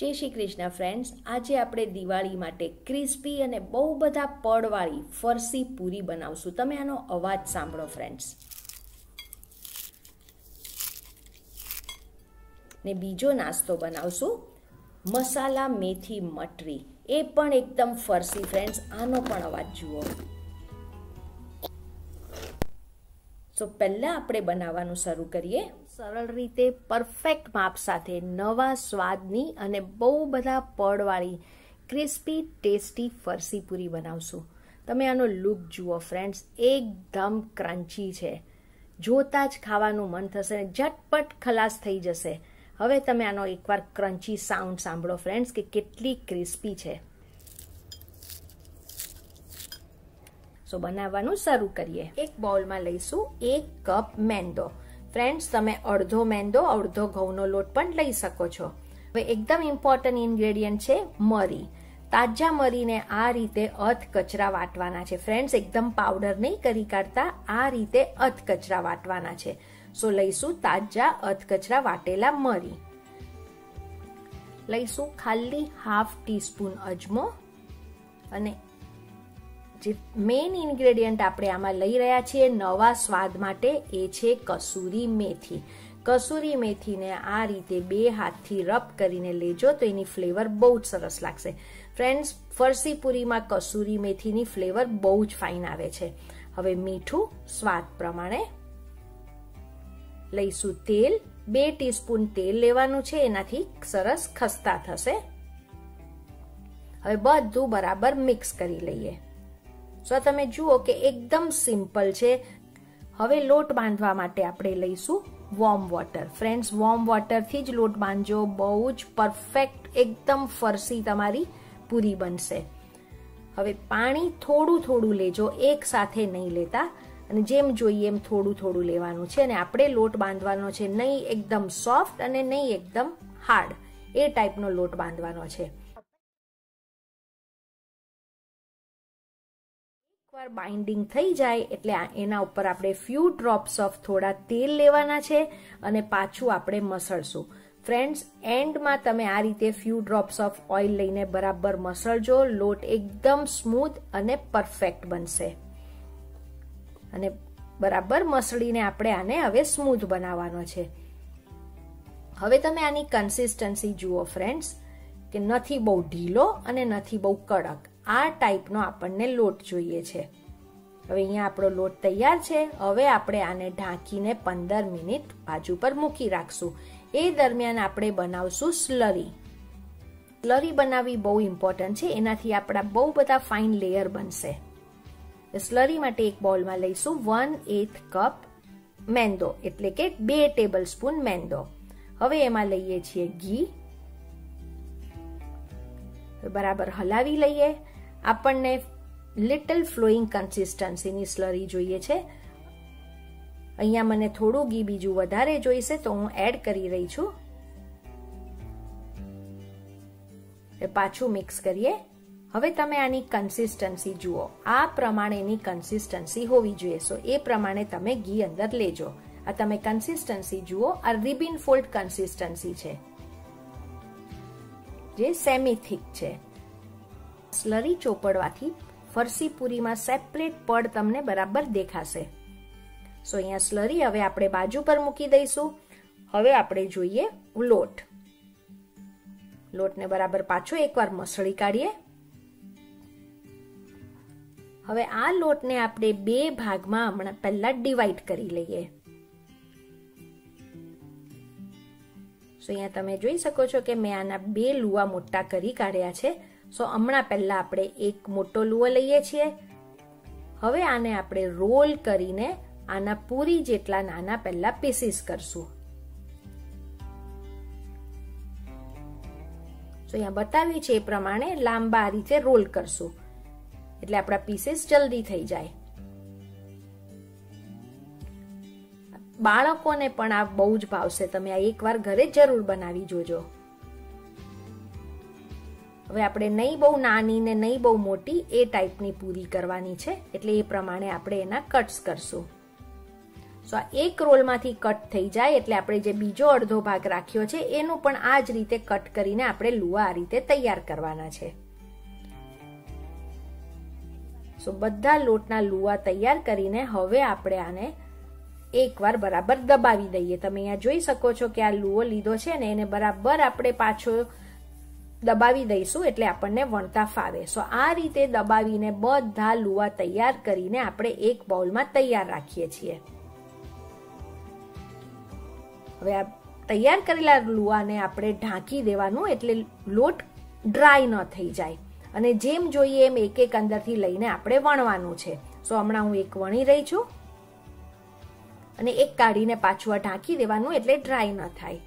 જય શ્રી કૃષ્ણ ફ્રેન્ડ્સ આજે આપણે દિવાળી માટે ક્રિસ્પી અને બહુ બધા પડવાળી ફરસી પૂરી બનાવશું. તમે આનો અવાજ સાંભળો ફ્રેન્ડ્સ ને બીજો નાસ્તો બનાવશું. મસાલા મેથી મટરી. એ પણ એકદમ ફરસી ફ્રેન્ડ્સ આનો પણ અવાજ જુઓ. તો પહેલાં આપણે બનાવવાનું શરૂ કરીએ. સરળ રીતે પરફેક્ટ માપ સાથે નવા સ્વાદની અને બહુ બધા પડવાળી ક્રિસ્પી ટેસ્ટી ફરસી પૂરી બનાવશું. તમે આનો લુક જુઓ ફ્રેન્ડ્સ એકદમ ક્રન્ચી છે. જોતા જ ખાવાનું મન થશે ને ઝટપટ ખલાસ થઈ જશે. હવે તમે આનો એકવાર ક્રન્ચી સાઉન્ડ સાંભળો ફ્રેન્ડ્સ કે કેટલી ક્રિસ્પી છે. સો બનાવવાનું શરૂ કરીએ. એક બાઉલમાં લઈશું એક કપ મેંદો ફ્રેન્ડ્સ તમે અડધો મેંદો, અડધો ઘઉંનો લોટ પણ લઈ શકો છો. હવે એકદમ ઇમ્પોર્ટન્ટ ઇન્ગ્રેડિયન્ટ છે મરી. તાજા મરીને આ રીતે અથ કચરા વાટવાના છે. ફ્રેન્ડ્સ એકદમ પાવડર નહીં કરી કાઢતા, આ રીતે અથ કચરા વાટવાના છે. સો લઈશું તાજા અથ કચરા વાટેલા મરી. લઈશું ખાલી હાફ ટીસ્પૂન અજમો અને જે મેઇન ઇન્ગ્રેડિયન્ટ આપણે આમાં લઈ રહ્યા છીએ નવા સ્વાદ માટે એ છે કસૂરી મેથી. કસૂરી મેથીને આ રીતે બે હાથથી રબ કરીને લેજો તો એની ફ્લેવર બહુ જ સરસ લાગશે. ફ્રેન્ડ્સ ફરસી પૂરીમાં કસૂરી મેથીની ફ્લેવર બહુ જ ફાઇન આવે છે. હવે મીઠું સ્વાદ પ્રમાણે લઈશું તેલ. બે ટીસ્પૂન તેલ લેવાનું છે, એનાથી સરસ ખસ્તા થશે. હવે બધું બરાબર મિક્સ કરી લઈએ. સો તમે જુઓ કે એકદમ સિમ્પલ છે. હવે લોટ બાંધવા માટે આપણે લઈશું વોર્મ વોટર ફ્રેન્ડ્સ વોર્મ વોટરથી જ લોટ બાંધજો. બહુ જ પરફેક્ટ એકદમ ફરસી તમારી પૂરી બનશે. હવે પાણી થોડું થોડું લેજો, એક સાથે નહીં લેતા. અને જેમ જોઈએ એમ થોડું થોડું લેવાનું છે. અને આપણે લોટ બાંધવાનો છે નહીં એકદમ સોફ્ટ અને નહીં એકદમ હાર્ડ એ ટાઈપનો લોટ બાંધવાનો છે. એકવાર બાઇન્ડિંગ થઈ જાય એટલે એના ઉપર આપણે ફ્યુ ડ્રોપ્સ ઓફ થોડા તેલ લેવાના છે અને પાછું આપણે મસળશું. ફ્રેન્ડ્સ એન્ડમાં તમે આ રીતે ફ્યુ ડ્રોપ્સ ઓફ ઓઇલ લઈને બરાબર મસળજો. લોટ એકદમ સ્મૂથ અને પરફેક્ટ બનશે. અને બરાબર મસળીને આપણે આને હવે સ્મૂથ બનાવવાનો છે. હવે તમે આની કન્સિસ્ટન્સી જુઓ ફ્રેન્ડ્સ કે નથી બહુ ઢીલો અને નથી બહુ કડક. આ ટાઈપનો આપણને લોટ જોઈએ છે. હવે અહીંયા આપણો લોટ તૈયાર છે. હવે આપણે આને ઢાંકીને પંદર મિનિટ બાજુ પર મૂકી રાખશું. એ દરમિયાન આપણે બનાવશું સ્લરી સ્લરી બનાવવી બહુ ઇમ્પોર્ટન્ટ છે. એનાથી આપણા બહુ બધા ફાઇન લેયર બનશે. સ્લરી માટે એક બોલમાં લઈશું વન એથ કપ મેંદો એટલે કે બે ટેબલ સ્પૂન મેંદો હવે એમાં લઈએ છીએ ઘી. બરાબર હલાવી લઈએ. આપણને લિટલ ફ્લોઈંગ કન્સિસ્ટન્સીની સ્લરી જોઈએ છે. અહીંયા મને થોડું ઘી બીજું વધારે જોઈશે તો હું એડ કરી રહી છું. પાછું મિક્સ કરીએ. હવે તમે આની કન્સિસ્ટન્સી જુઓ. આ પ્રમાણેની કન્સિસ્ટન્સી હોવી જોઈએ. સો એ પ્રમાણે તમે ઘી અંદર લેજો. આ તમે કન્સિસ્ટન્સી જુઓ. આ રિબિન ફોલ્ડ કન્સિસ્ટન્સી છે. જે સેમી થીક છે. સ્લરી ચોપડવાથી ફરસી પૂરીમાં સેપરેટ પડ તમને બરાબર દેખાશે. સો અહીંયા સ્લરી હવે આપણે બાજુ પર મૂકી દઈશું. હવે આપણે જોઈએ લોટ. લોટને બરાબર પાછો એકવાર મસળી કાઢીએ. હવે આ લોટને આપણે બે ભાગમાં હમણાં પહેલા ડિવાઈડ કરી લઈએ. સો અહીંયા તમે જોઈ શકો છો કે મેં આના બે લુવા મોટા કરી કાઢ્યા છે. સો હમણાં પહેલા આપણે એક મોટો લુઓ લઈએ છીએ. હવે આને આપણે રોલ કરીને આના પૂરી જેટલા નાના પહેલા પીસીસ કરશું. સો અહીંયા બતાવ્યું છે એ પ્રમાણે લાંબા આ રીતે રોલ કરશું. એટલે આપણા પીસીસ જલ્દી થઈ જાય. બાળકોને પણ આ બહુ જ ભાવશે. તમે આ એકવાર ઘરે જરૂર બનાવી જોજો. હવે આપણે નહીં બહુ નાની ને નહીં બહુ મોટી એ ટાઈપની પૂરી કરવાની છે. એટલે એ પ્રમાણે આપણે એના કટ્સ કરશું. સો આ એક રોલમાંથી કટ થઈ જાય એટલે આપણે જે બીજો અડધો ભાગ રાખ્યો છે, એનું પણ આ જ રીતે કટ કરીને આપણે લુવા આ રીતે તૈયાર કરવાના છે. સો બધા લોટના લુવા તૈયાર કરીને હવે આપણે આને એકવાર બરાબર દબાવી દઈએ. તમે અહીંયા જોઈ શકો છો કે આ લુઓ લીધો છે ને એને બરાબર આપણે પાછો દબાવી દઈશું એટલે આપણને વણતા ફાવે. સો આ રીતે દબાવીને બધા લુવા તૈયાર કરીને આપણે એક બાઉલમાં તૈયાર રાખીએ છીએ. હવે આ તૈયાર કરેલા લુવાને આપણે ઢાંકી દેવાનું એટલે લોટ ડ્રાય ન થઈ જાય. અને જેમ જોઈએ એમ એક એક અંદરથી લઈને આપણે વણવાનું છે. સો હમણાં હું એક વણી રહી છું. અને એક કાઢીને પાછું આ ઢાંકી દેવાનું એટલે ડ્રાય ન થાય.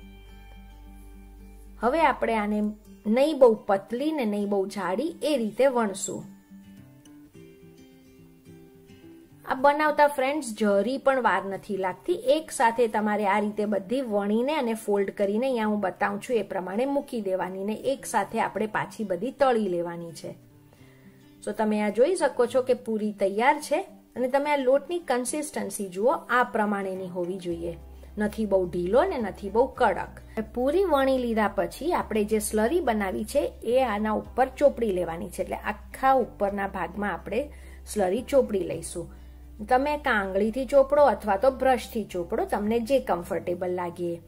હવે આપણે આને નહીં બહુ પતલી ને નહીં બહુ જાડી, એ રીતે વણશું. આ બનાવતા ફ્રેન્ડ્સ જરી પણ વાર નથી લાગતી. એક સાથે તમારે આ રીતે બધી વણીને અને ફોલ્ડ કરીને અહીંયા હું બતાવું છું, એ પ્રમાણે મૂકી દેવાની ને એક સાથે આપણે પાછી બધી તળી લેવાની છે. તો તમે આ જોઈ શકો છો કે પૂરી તૈયાર છે અને તમે આ લોટની કન્સિસ્ટન્સી જુઓ, આ પ્રમાણેની હોવી જોઈએ. નથી બહુ ઢીલો ને નથી બહુ કડક. પૂરી વણી લીધા પછી આપણે જે સ્લરી બનાવી છે એ આના ઉપર ચોપડી લેવાની છે. એટલે આખા ઉપરના ભાગમાં આપણે સ્લરી ચોપડી લઈશું. તમે કાંગળીથી ચોપડો અથવા તો બ્રશથી ચોપડો, તમને જે કમ્ફર્ટેબલ લાગે.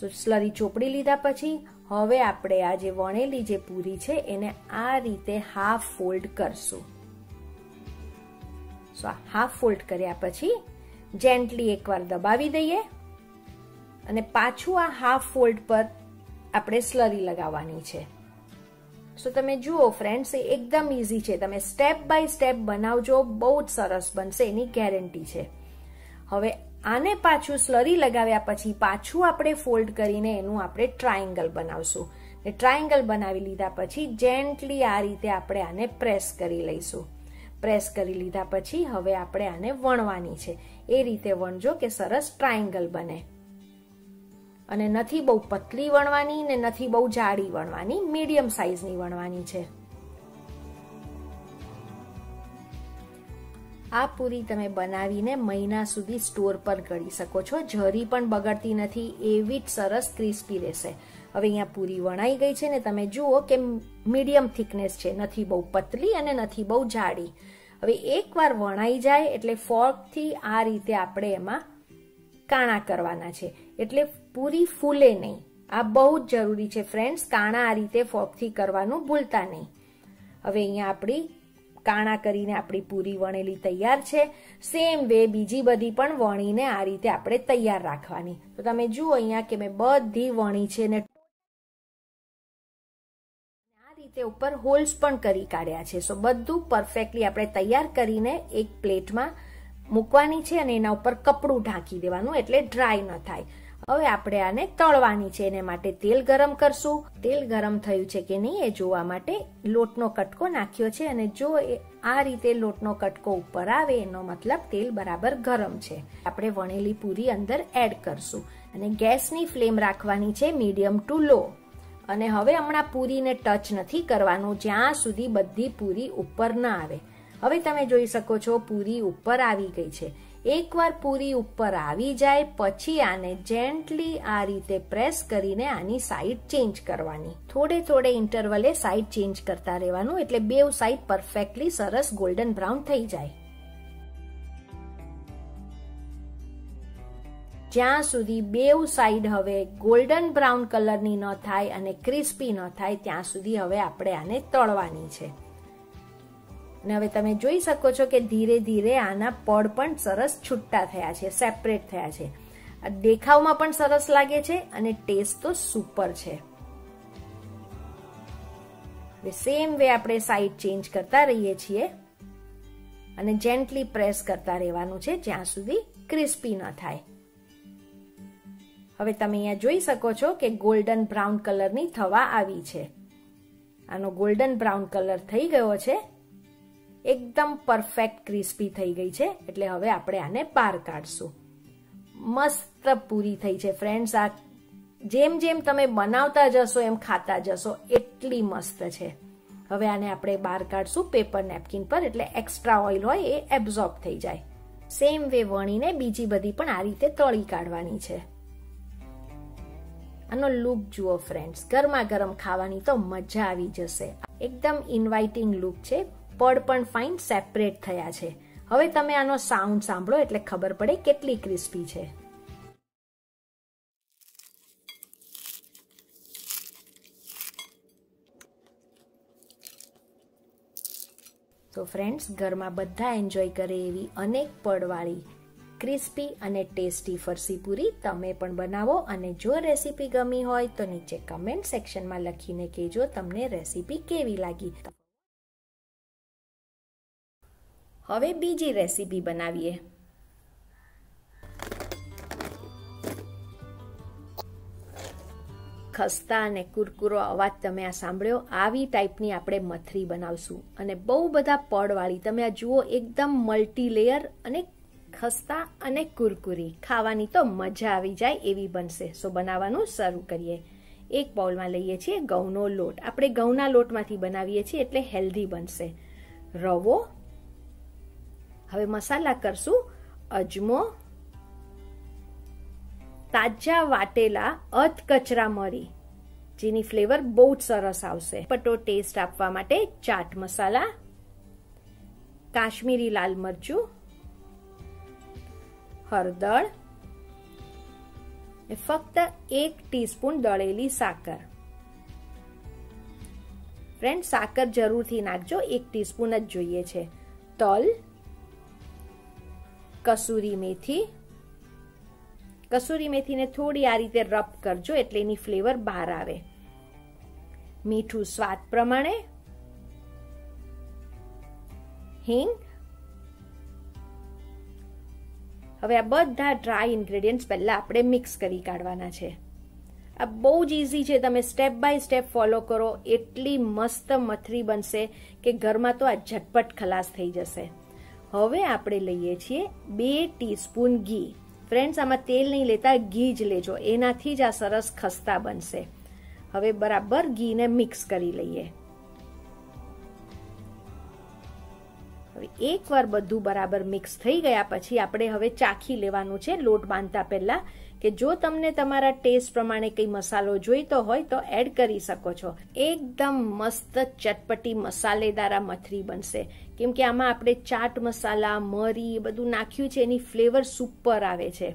સો, સ્લરી ચોપડી લીધા પછી હવે આપણે આ જે વણેલી જે પૂરી છે એને આ રીતે હાફ ફોલ્ડ કરશું. સો હાફ ફોલ્ડ કર્યા પછી જેન્ટલી એકવાર દબાવી દઈએ. અને પાછું આ હાફ ફોલ્ડ પર આપણે સ્લરી લગાવવાની છે. સો તમે જુઓ ફ્રેન્ડ્સ એ એકદમ ઇઝી છે. તમે સ્ટેપ બાય સ્ટેપ બનાવજો, બહુ જ સરસ બનશે, એની ગેરંટી છે. હવે આને પાછું સ્લરી લગાવ્યા પછી પાછું આપણે ફોલ્ડ કરીને એનું આપણે ટ્રાયંગલ બનાવશું. ને ટ્રાયંગલ બનાવી લીધા પછી જેન્ટલી આ રીતે આપણે આને પ્રેસ કરી લઈશું. પ્રેસ કરી લીધા પછી હવે આપણે આને વણવાની છે. એ રીતે વણજો કે સરસ ટ્રાયંગલ બને. અને નથી બહુ પતલી વણવાની ને નથી બહુ જાડી વણવાની મીડિયમ સાઈઝની વણવાની છે. આ પૂરી તમે બનાવીને મહિના સુધી સ્ટોર પર કરી શકો છો. જરી પણ બગડતી નથી, એવી જ સરસ ક્રિસ્પી રહેશે. હવે અહીંયા પૂરી વણાઈ ગઈ છે ને તમે જુઓ કે મીડિયમ થિકનેસ છે. નથી બહુ પતલી અને નથી બહુ જાડી. હવે એકવાર વણાઈ જાય એટલે ફોર્કથી આ રીતે આપણે એમાં કાણા કરવાના છે. એટલે પૂરી ફૂલે નહીં. આ બહુ જ જરૂરી છે ફ્રેન્ડ્સ કાણા આ રીતે ફોર્કથી કરવાનું ભૂલતા નહીં. હવે અહીંયા આપણી કાણા કરીને આપણી પૂરી વણેલી તૈયાર છે. સેમ વે બીજી બધી પણ વણીને આ રીતે આપણે તૈયાર રાખવાની. તો તમે જુઓ અહીંયા કે મેં બધી વણી છે ને આ રીતે ઉપર હોલ્સ પણ કરી કાઢ્યા છે. સો બધું પરફેક્ટલી આપણે તૈયાર કરીને એક પ્લેટમાં મૂકવાની છે અને એના ઉપર કપડું ઢાંકી દેવાનું એટલે ડ્રાય ન થાય. હવે આપણે આને તળવાની છે, એને માટે તેલ ગરમ કરશું. તેલ ગરમ થયું છે કે નહીં એ જોવા માટે લોટનો કટકો નાખ્યો છે અને જો આ રીતે લોટનો કટકો ઉપર આવે, એનો મતલબ તેલ બરાબર ગરમ છે. આપણે વણેલી પૂરી અંદર એડ કરશું. અને ગેસની ફ્લેમ રાખવાની છે મીડિયમ ટુ લો. અને હવે હમણાં પૂરીને ટચ નથી કરવાનું, જ્યાં સુધી બધી પૂરી ઉપર ના આવે. હવે તમે જોઈ શકો છો, પૂરી ઉપર આવી ગઈ છે. એકવાર પૂરી ઉપર આવી જાય, પછી આને જેન્ટલી આ રીતે પ્રેસ કરીને આની સાઈડ ચેન્જ કરવાની. થોડે થોડે ઇન્ટરવલે સાઈડ ચેન્જ કરતા રહેવાનું, એટલે બેવ સાઈડ પરફેક્ટલી સરસ ગોલ્ડન બ્રાઉન થઈ જાય. જ્યાં સુધી બેવ સાઈડ હવે ગોલ્ડન બ્રાઉન કલરની ન થાય અને ક્રિસ્પી ન થાય, ત્યાં સુધી હવે આપણે આને તળવાની છે. અને હવે તમે જોઈ શકો છો કે ધીરે ધીરે આના પડ પણ સરસ છૂટા થયા છે સેપરેટ થયા છે. દેખાવમાં પણ સરસ લાગે છે અને ટેસ્ટ તો સુપર છે. સેમ વે આપણે સાઈડ ચેન્જ કરતા રહીએ છીએ અને જેન્ટલી પ્રેસ કરતા રહેવાનું છે જ્યાં સુધી ક્રિસ્પી ન થાય. હવે તમે અહીંયા જોઈ શકો છો કે ગોલ્ડન બ્રાઉન કલરની થવા આવી છે. આનો ગોલ્ડન બ્રાઉન કલર થઈ ગયો છે એકદમ પરફેક્ટ ક્રિસ્પી થઈ ગઈ છે. એટલે હવે આપણે આને બહાર કાઢશું. મસ્ત પૂરી થઈ છે ફ્રેન્ડ્સ આ જેમ જેમ તમે બનાવતા જશો, એમ ખાતા જશો, એટલી મસ્ત છે. હવે આને આપણે બહાર કાઢશું પેપર નેપકિન પર, એટલે એક્સ્ટ્રા ઓઇલ હોય એ એબ્ઝોર્બ થઈ જાય. સેમ વે વણીને બીજી બધી પણ આ રીતે તળી કાઢવાની છે. આનો લુક જુઓ ફ્રેન્ડ્સ ગરમા ગરમ ખાવાની તો મજા આવી જશે. એકદમ ઇન્વાઇટિંગ લુક છે. પડ પણ ફાઇન સેપરેટ થયા છે. હવે તમે આનો સાઉન્ડ સાંભળો એટલે ખબર પડે કેટલી ક્રિસ્પી છે. તો ફ્રેન્ડ્સ ઘરમાં બધા એન્જોય કરે એવી અનેક પડવાળી ક્રિસ્પી અને ટેસ્ટી ફરસી પૂરી તમે પણ બનાવો અને જો રેસીપી ગમી હોય તો નીચે કમેન્ટ સેક્શનમાં લખીને કહેજો તમને રેસીપી કેવી લાગી. હવે બીજી રેસીપી બનાવીએ. ખસ્તા અને કુરકુરો અવાજ તમે આ સાંભળ્યો? આવી ટાઈપની આપણે મથરી બનાવશું. અને બહુ બધા પડવાળી તમે આ જુઓ, એકદમ મલ્ટી લેયર અને ખસ્તા અને કુરકુરી. ખાવાની તો મજા આવી જાય એવી બનશે. સો બનાવવાનું શરૂ કરીએ. એક બાઉલમાં લઈએ છીએ ઘઉંનો લોટ. આપણે ઘઉંના લોટમાંથી બનાવીએ છીએ એટલે હેલ્ધી બનશે. રવો હવે મસાલા કરશું અજમો, તાજા વાટેલા અધ કચરા મરી, જેની ફ્લેવર બહુ જ સરસ આવશે. પટો ટેસ્ટ આપવા માટે ચાટ મસાલા, કાશ્મીરી લાલ મરચું, હળદર ફક્ત એક ટીસ્પૂન દળેલી સાકર. ફ્રેન્ડ, સાકર જરૂરથી નાખજો, એક ટીસ્પૂન જ જોઈએ છે. તલ કસૂરી મેથી. કસૂરી મેથીને થોડી આ રીતે રબ કરજો એટલે એની ફ્લેવર બહાર આવે. મીઠું સ્વાદ પ્રમાણે હિંગ. હવે આ બધા ડ્રાય ઇન્ગ્રેડિયન્ટ્સ પહેલા આપણે મિક્સ કરી કાઢવાના છે. આ બહુ જ ઇઝી છે, તમે સ્ટેપ બાય સ્ટેપ ફોલો કરો, એટલી મસ્ત મથરી બનશે કે ઘરમાં તો આ ઝટપટ ખલાસ થઈ જશે. હવે આપણે લઈએ છીએ બે ટીસ્પૂન ઘી. ફ્રેન્ડ્સ આમાં તેલ નહીં લેતા, ઘી જ લેજો. એનાથી જ આ સરસ ખસ્તા બનશે. હવે બરાબર ઘીને મિક્સ કરી લઈએ. હવે એકવાર બધું બરાબર મિક્સ થઈ ગયા પછી આપણે હવે ચાખી લેવાનું છે લોટ બાંધતા પહેલા કે જો તમને તમારા ટેસ્ટ પ્રમાણે કંઈ મસાલો જોઈતો હોય તો એડ કરી શકો છો. એકદમ મસ્ત ચટપટી મસાલેદાર મથરી બનશે. કેમ કે આમાં આપણે ચાટ મસાલા, મરી બધું નાખ્યું છે, એની ફ્લેવર સુપર આવે છે.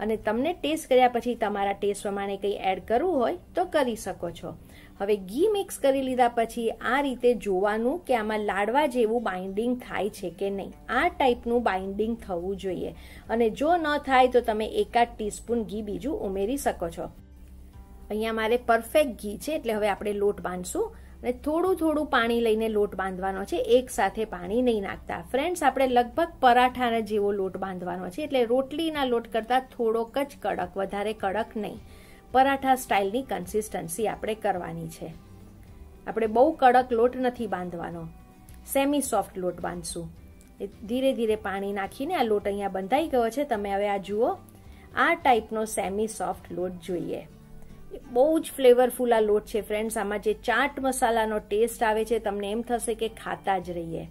અને તમને ટેસ્ટ કર્યા પછી તમારા ટેસ્ટ પ્રમાણે કંઈ એડ કરવું હોય તો કરી શકો છો. હવે ઘી મિક્સ કરી લીધા પછી આ રીતે જોવાનું કે આમાં લાડવા જેવું બાઇન્ડિંગ થાય છે કે નહીં. આ ટાઈપનું બાઇન્ડિંગ થવું જોઈએ. અને જો ન થાય તો તમે એકાદ ટીસ્પૂન ઘી બીજું ઉમેરી શકો છો. અહીંયા મારે પરફેક્ટ ઘી છે, એટલે હવે આપણે લોટ બાંધશું. અને થોડું થોડું પાણી લઈને લોટ બાંધવાનો છે. એક સાથે પાણી નહીં નાખતા. ફ્રેન્ડ્સ આપણે લગભગ પરાઠાના જેવો લોટ બાંધવાનો છે. એટલે રોટલીના લોટ કરતાં થોડોક જ કડક, વધારે કડક નહીં. પરાઠા સ્ટાઇલની કન્સિસ્ટન્સી આપણે કરવાની છે. આપણે બહુ કડક લોટ નથી બાંધવાનો. સેમી સોફ્ટ લોટ બાંધશું. ધીરે ધીરે પાણી નાખીને આ લોટ અહીંયા બંધાઈ ગયો છે. તમે હવે આ જુઓ. આ ટાઈપનો સેમી સોફ્ટ લોટ જોઈએ. બહુ જ ફ્લેવરફુલ આ લોટ છે ફ્રેન્ડ્સ આમાં જે ચાટ મસાલાનો ટેસ્ટ આવે છે, તમને એમ થશે કે ખાતા જ રહીએ.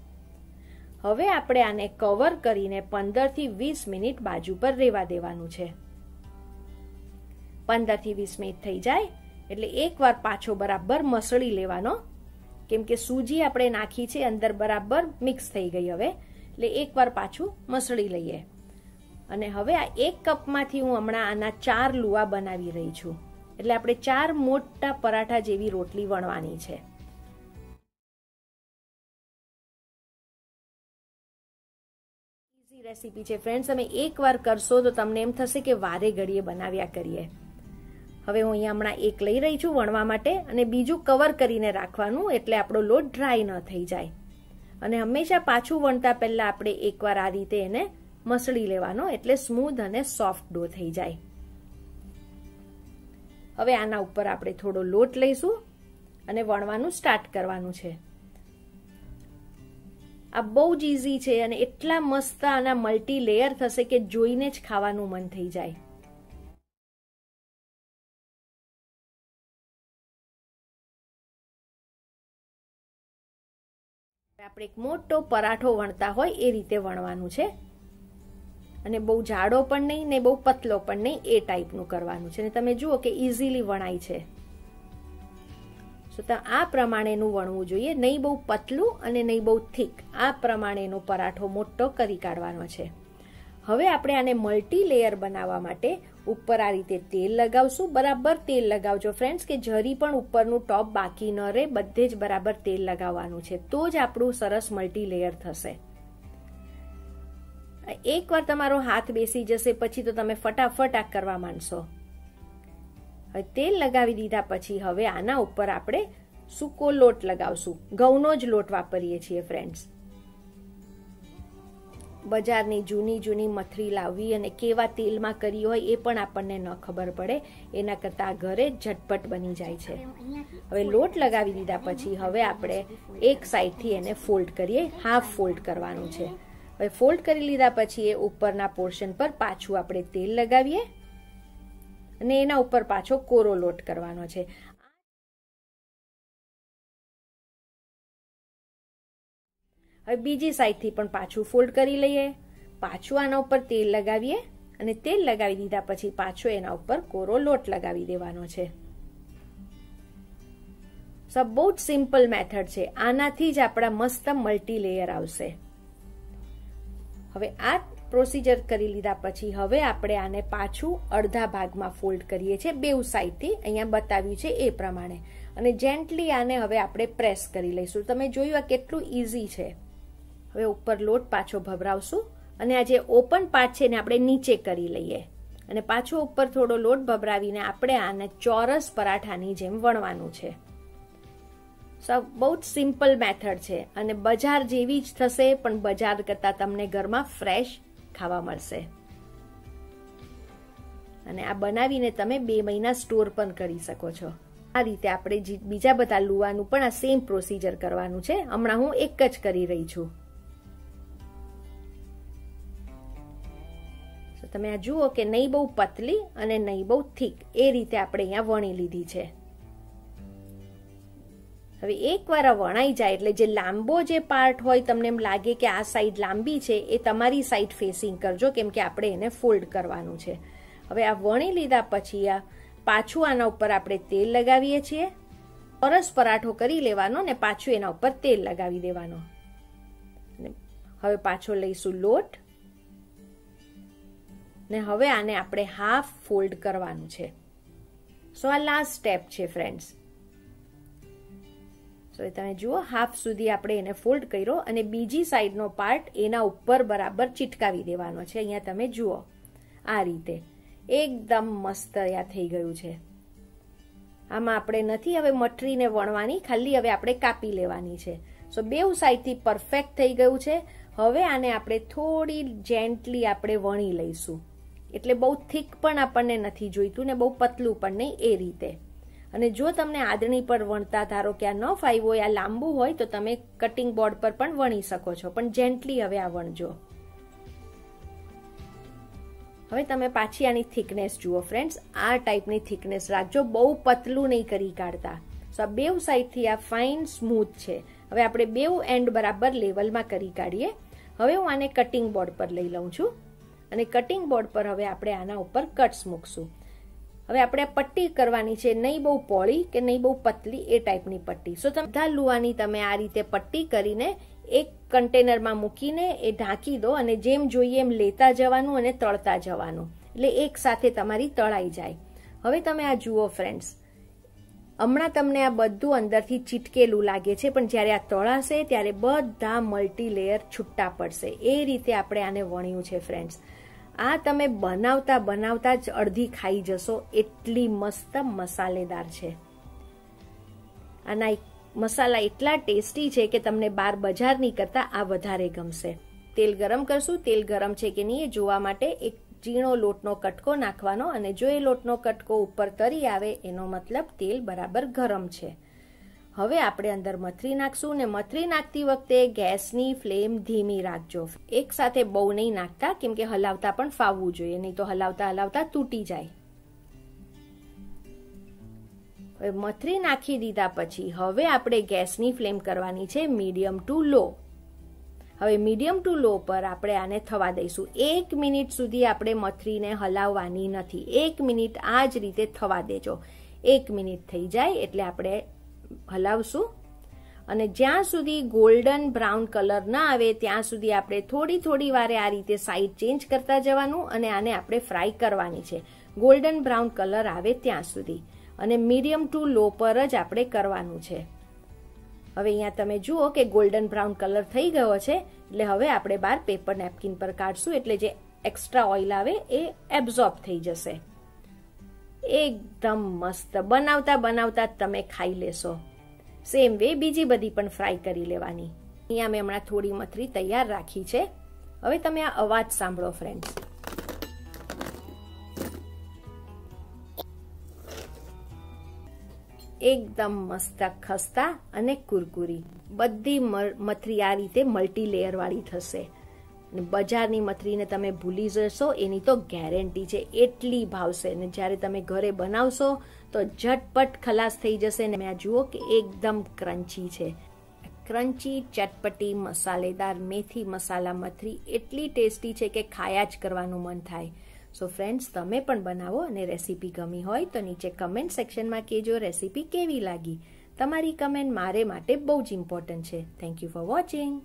હવે આપણે આને કવર કરીને પંદરથી વીસ મિનિટ બાજુ પર રહેવા દેવાનું છે. પંદરથી વીસ મિનિટ થઈ જાય, એટલે એકવાર પાછો બરાબર મસળી લેવાનો. કેમ કે સૂજી આપણે નાખી છે, અંદર બરાબર મિક્સ થઈ ગઈ હવે, એટલે એકવાર પાછું મસળી લઈએ. અને હવે આ એક કપમાંથી હું હમણાં આના ચાર લુવા બનાવી રહી છું. એટલે આપણે ચાર મોટા પરાઠા જેવી રોટલી વણવાની છે. રેસીપી છે. ફ્રેન્ડ્સ તમે એકવાર કરશો તો તમને એમ થશે કે વારે ઘડીએ બનાવ્યા કરીએ. હવે હું અહીંયા હમણાં એક લઈ રહી છું વણવા માટે અને બીજું કવર કરીને રાખવાનું એટલે આપણો લોટ ડ્રાય ન થઈ જાય. અને હંમેશા પાછું વણતા પહેલા આપણે એકવાર આ રીતે એને મસળી લેવાનો એટલે સ્મૂધ અને સોફ્ટ ડો થઈ જાય. હવે આના ઉપર આપણે થોડો લોટ લઈશું અને વણવાનું સ્ટાર્ટ કરવાનું છે. આ બહુ જ ઇઝી છે અને એટલા મસ્ત આના મલ્ટી લેયર થશે કે જોઈને જ ખાવાનું મન થઈ જાય. આપણે એક મોટો પરાઠો વણતા હોય એ રીતે વણવાનું છે. અને બહુ જાડો પણ નહીં ને બહુ પતલો પણ નહીં, એ ટાઈપનું કરવાનું છે. અને તમે જુઓ કે ઇઝીલી વણાય છે. તો આ પ્રમાણેનું વણવું જોઈએ. નહીં બહુ પતલું અને નહીં બહુ થીક આ પ્રમાણેનો પરાઠો મોટો કરી કાઢવાનો છે. હવે આપણે આને મલ્ટી લેયર બનાવવા માટે ઉપર આ રીતે તેલ લગાવશું. બરાબર તેલ લગાવજો ફ્રેન્ડ્સ કે જરી પણ ઉપરનું ટોપ બાકી ન રહે. બધે જ બરાબર તેલ લગાવવાનું છે. તો જ આપણું સરસ મલ્ટી લેયર થશે. એકવાર તમારો હાથ બેસી જશે, પછી તો તમે ફટાફટ આ કરવા માંડશો. હવે તેલ લગાવી દીધા પછી હવે આના ઉપર આપણે સૂકો લોટ લગાવશું. ઘઉંનો જ લોટ વાપરીએ છીએ ફ્રેન્ડ્સ બજારની જૂની જૂની મથરી લાવવી અને કેવા તેલમાં કરી હોય એ પણ આપણને ન ખબર પડે. એના કરતાં ઘરે ઝટપટ બની જાય છે. હવે લોટ લગાવી દીધા પછી હવે આપણે એક સાઈડથી એને ફોલ્ડ કરીએ હાફ ફોલ્ડ કરવાનું છે. હવે ફોલ્ડ કરી લીધા પછી એ ઉપરના પોર્શન પર પાછું આપણે તેલ લગાવીએ અને એના ઉપર પાછો કોરો લોટ કરવાનો છે. હવે બીજી સાઈડથી પણ પાછું ફોલ્ડ કરી લઈએ. પાછું આના ઉપર તેલ લગાવીએ અને તેલ લગાવી દીધા પછી પાછો એના ઉપર કોરો લોટ લગાવી દેવાનો છે. સબ બહુ જ સિમ્પલ મેથડ છે. આનાથી જ આપણા મસ્ત મલ્ટી લેયર આવશે. હવે આ પ્રોસીજર કરી લીધા પછી હવે આપણે આને પાછું અડધા ભાગમાં ફોલ્ડ કરીએ છીએ. બેઉ સાઈડથી અહીંયા બતાવ્યું છે એ પ્રમાણે. અને જેન્ટલી આને હવે આપણે પ્રેસ કરી લઈશું. તમે જોયું આ કેટલું ઇઝી છે. હવે ઉપર લોટ પાછો ભભરાવશું. અને આ જે ઓપન પાર્ટ છે એને આપણે નીચે કરી લઈએ. અને પાછો ઉપર થોડો લોટ ભભરાવીને આપણે આને ચોરસ પરાઠાની જેમ વણવાનું છે. બહુ જ સિમ્પલ મેથડ છે. અને બજાર જેવી જ થશે, પણ બજાર કરતાં તમને ઘરમાં ફ્રેશ ખાવા મળશે. અને આ બનાવીને તમે બે મહિના સ્ટોર પણ કરી શકો છો. આ રીતે આપણે બીજા બધા લુવાનું પણ આ સેમ પ્રોસીજર કરવાનું છે. હમણાં હું એક જ કરી રહી છું. તમે આ જુઓ કે નહીં બહુ પતલી અને નહીં બહુ થીક. એ રીતે આપણે અહીંયા વણી લીધી છે. હવે એકવાર વણાઈ જાય એટલે જે લાંબો જે પાર્ટ હોય તમને એમ લાગે કે આ સાઈડ લાંબી છે, એ તમારી સાઈડ ફેસિંગ કરજો, કેમ કે આપણે એને ફોલ્ડ કરવાનું છે. હવે આ વણી લીધા પછી આ પાછું આના ઉપર આપણે તેલ લગાવીએ છીએ. પરસ પરાઠો કરી લેવાનો ને પાછું એના ઉપર તેલ લગાવી દેવાનો. હવે પાછો લઈશું લોટ. ને હવે આને આપણે હાફ ફોલ્ડ કરવાનું છે. સો આ લાસ્ટ સ્ટેપ છે ફ્રેન્ડ્સ સો તમે જુઓ હાફ સુધી આપણે એને ફોલ્ડ કર્યો અને બીજી સાઈડનો પાર્ટ એના ઉપર બરાબર ચિટકાવી દેવાનો છે. અહીંયા તમે જુઓ, આ રીતે. એકદમ મસ્ત આ થઈ ગયું છે. આમાં આપણે નથી હવે મઠરીને વણવાની, ખાલી હવે આપણે કાપી લેવાની છે. સો બેઉ સાઈડથી પરફેક્ટ થઈ ગયું છે. હવે આને આપણે થોડી જેન્ટલી આપણે વણી લઈશું. એટલે બહુ થીક પણ આપણને નથી જોઈતું ને બહુ પતલું પણ નહીં, એ રીતે. અને જો તમને આદણી પર વણતા, ધારો કે આ ન ફાઈવ હોય, આ લાંબુ હોય, તો તમે કટિંગ બોર્ડ પર પણ વણી શકો છો. પણ જેન્ટલી હવે આ વણજો. હવે તમે પાછી આની થિકનેસ જુઓ ફ્રેન્ડ્સ આ ટાઈપની થિકનેસ રાખજો. બહુ પતલું નહીં કરી કાઢતા. સો આ બેવ સાઈડથી આ ફાઇન સ્મૂથ છે. હવે આપણે બેવ એન્ડ બરાબર લેવલમાં કરી કાઢીએ. હવે હું આને કટિંગ બોર્ડ પર લઈ લઉં છું. અને કટિંગ બોર્ડ પર હવે આપણે આના ઉપર કટ્સ મૂકશું. હવે આપણે પટ્ટી કરવાની છે, નહીં બહુ પોળી કે નહીં બહુ પતલી, એ ટાઈપની પટ્ટી. સો તમે બધા લુવાની તમે આ રીતે પટ્ટી કરીને એક કન્ટેનરમાં મૂકીને એ ઢાંકી દો અને જેમ જોઈએ એમ લેતા જવાનું અને તળતા જવાનું. એટલે એક સાથે તમારી તળાઈ જાય. હવે તમે આ જુઓ ફ્રેન્ડ્સ હમણાં તમને આ બધું અંદરથી ચીટકેલું લાગે છે, પણ જ્યારે આ તળાશે ત્યારે બધા મલ્ટી લેયર છૂટા પડશે. એ રીતે આપણે આને વણ્યું છે ફ્રેન્ડ્સ આ તમે બનાવતા બનાવતા જ અડધી ખાઈ જશો. એટલી મસ્ત મસાલેદાર છે. આના મસાલા એટલા ટેસ્ટી છે કે તમને બાર બજારની કરતા આ વધારે ગમશે. તેલ ગરમ કરશું. તેલ ગરમ છે કે નહીં એ જોવા માટે એક ઝીણો લોટનો કટકો નાખવાનો અને જો એ લોટનો કટકો ઉપર તરી આવે એનો મતલબ તેલ બરાબર ગરમ છે. હવે આપણે અંદર મથરી નાખશું ને મથરી નાખતી વખતે ગેસની ફ્લેમ ધીમી રાખજો. એક સાથે બહુ નહીં નાખતા, કેમ કે હલાવતા પણ ફાવવું જોઈએ, નહીં તો હલાવતા હલાવતા તૂટી જાય. હવે મથરી નાખી દીધા પછી હવે આપણે ગેસની ફ્લેમ કરવાની છે મીડિયમ ટુ લો. હવે મીડિયમ ટુ લો પર આપણે આને થવા દઈશું. એક મિનિટ સુધી આપણે મથરીને હલાવવાની નથી. એક મિનિટ આ જ રીતે થવા દેજો. એક મિનિટ થઈ જાય એટલે આપણે હલાવશું. અને જ્યાં સુધી ગોલ્ડન બ્રાઉન કલર ના આવે, ત્યાં સુધી આપણે થોડી થોડી વારે આ રીતે સાઈડ ચેન્જ કરતા જવાનું અને આને આપણે ફ્રાય કરવાની છે. ગોલ્ડન બ્રાઉન કલર આવે ત્યાં સુધી. અને મીડિયમ ટુ લો પર જ આપણે કરવાનું છે. હવે અહીંયા તમે જુઓ કે ગોલ્ડન બ્રાઉન કલર થઈ ગયો છે, એટલે હવે આપણે બહાર પેપર નેપકિન પર કાઢશું, એટલે જે એક્સ્ટ્રા ઓઇલ આવે એ એબ્ઝોર્બ થઈ જશે. એકદમ મસ્ત. બનાવતા બનાવતા તમે ખાઈ લેશો. સેમ વે બીજી બધી પણ ફ્રાય કરી લેવાની. અહીંયા મેં હમણાં થોડી મથરી તૈયાર રાખી છે. હવે તમે આ અવાજ સાંભળો ફ્રેન્ડ્સ એકદમ મસ્ત ખસ્તા અને કુરકુરી. બધી મથરી આ રીતે મલ્ટી લેયર વાળી થશે. બજારની મથરીને તમે ભૂલી જશો, એની તો ગેરંટી છે, એટલી ભાવશે. ને જ્યારે તમે ઘરે બનાવશો, તો ઝટપટ ખલાસ થઈ જશે ને આ જુઓ કે એકદમ ક્રન્ચી છે. ક્રન્ચી, ચટપટી, મસાલેદાર, મેથી મસાલા મથરી એટલી ટેસ્ટી છે કે ખાયા જ કરવાનું મન થાય. સો ફ્રેન્ડ્સ તમે પણ બનાવો અને રેસીપી ગમી હોય તો નીચે કમેન્ટ સેક્શનમાં કહેજો રેસીપી કેવી લાગી. તમારી કમેન્ટ મારે માટે બહુ જ ઇમ્પોર્ટન્ટ છે. Thank you for watching